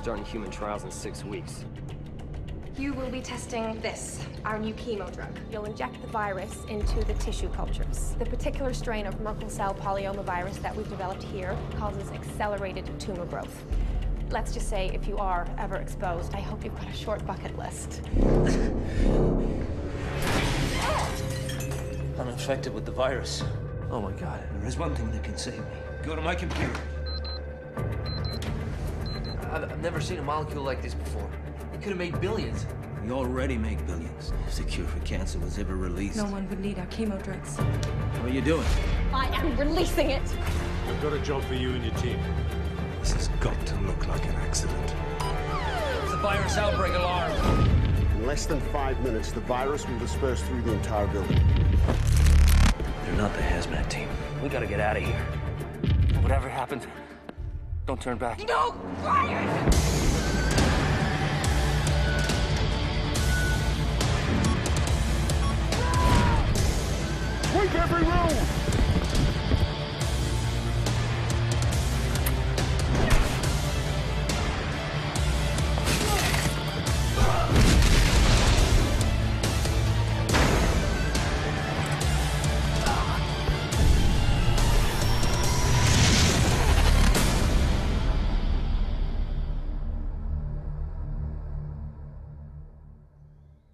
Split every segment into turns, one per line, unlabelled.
We're starting human trials in six weeks.
You will be testing this, our new chemo drug. You'll inject the virus into the tissue cultures. The particular strain of Merkel cell polyomavirus that we've developed here causes accelerated tumor growth. Let's just say if you are ever exposed, I hope you've got a short bucket list.
I'm infected with the virus.
Oh my god.
There is one thing that can save me. Go to my computer.
I've, I've never seen a molecule like this before. We could have made billions.
We already make billions. If the cure for cancer was ever released.
No one would need our chemo drugs.
What are you doing?
I am releasing it.
I've got a job for you and your team.
This has got to look like an accident.
It's the virus outbreak alarm.
In less than five minutes, the virus will disperse through the entire building.
They're not the hazmat team. We gotta get out of here. Whatever happens, don't turn back.
No, Ryan!
Sweep every room!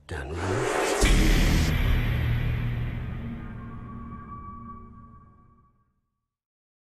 Reynolds.